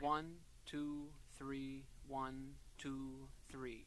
One, two, three, one, two, three.